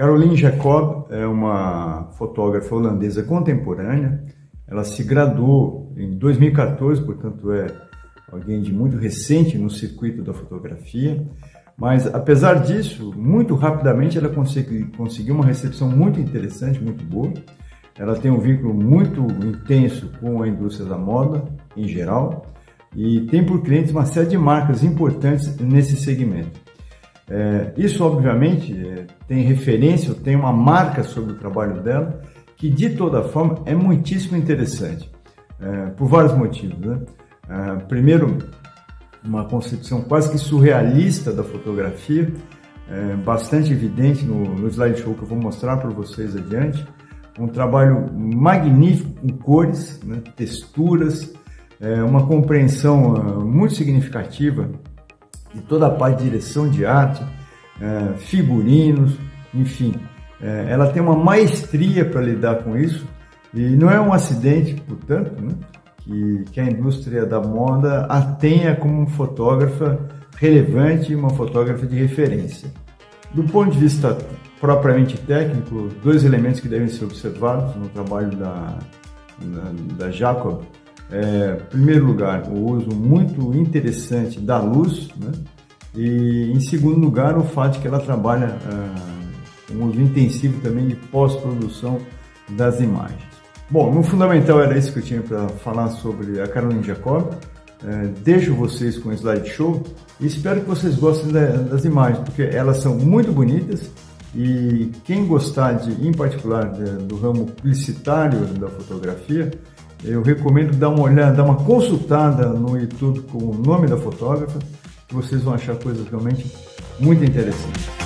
Caroline Jacob é uma fotógrafa holandesa contemporânea. Ela se graduou em 2014, portanto é alguém de muito recente no circuito da fotografia. Mas apesar disso, muito rapidamente ela conseguiu uma recepção muito interessante, muito boa. Ela tem um vínculo muito intenso com a indústria da moda em geral e tem por clientes uma série de marcas importantes nesse segmento. É, isso, obviamente, é, tem referência, tem uma marca sobre o trabalho dela, que de toda forma é muitíssimo interessante, é, por vários motivos. Né? É, primeiro, uma concepção quase que surrealista da fotografia, é, bastante evidente no, no slideshow que eu vou mostrar para vocês adiante. Um trabalho magnífico com cores, né, texturas, é, uma compreensão uh, muito significativa de toda a parte de direção de arte, é, figurinos, enfim. É, ela tem uma maestria para lidar com isso e não é um acidente, portanto, né, que, que a indústria da moda a tenha como fotógrafa relevante e uma fotógrafa de referência. Do ponto de vista propriamente técnico, dois elementos que devem ser observados no trabalho da, da, da Jacob é, em primeiro lugar, o uso muito interessante da luz, né? e em segundo lugar, o fato de que ela trabalha é, um uso intensivo também de pós-produção das imagens. Bom, no fundamental era isso que eu tinha para falar sobre a Caroline Jacob. É, deixo vocês com o slideshow e espero que vocês gostem das imagens, porque elas são muito bonitas e quem gostar de, em particular, de, do ramo publicitário da fotografia, eu recomendo dar uma olhada, dar uma consultada no YouTube com o nome da fotógrafa, que vocês vão achar coisas realmente muito interessantes.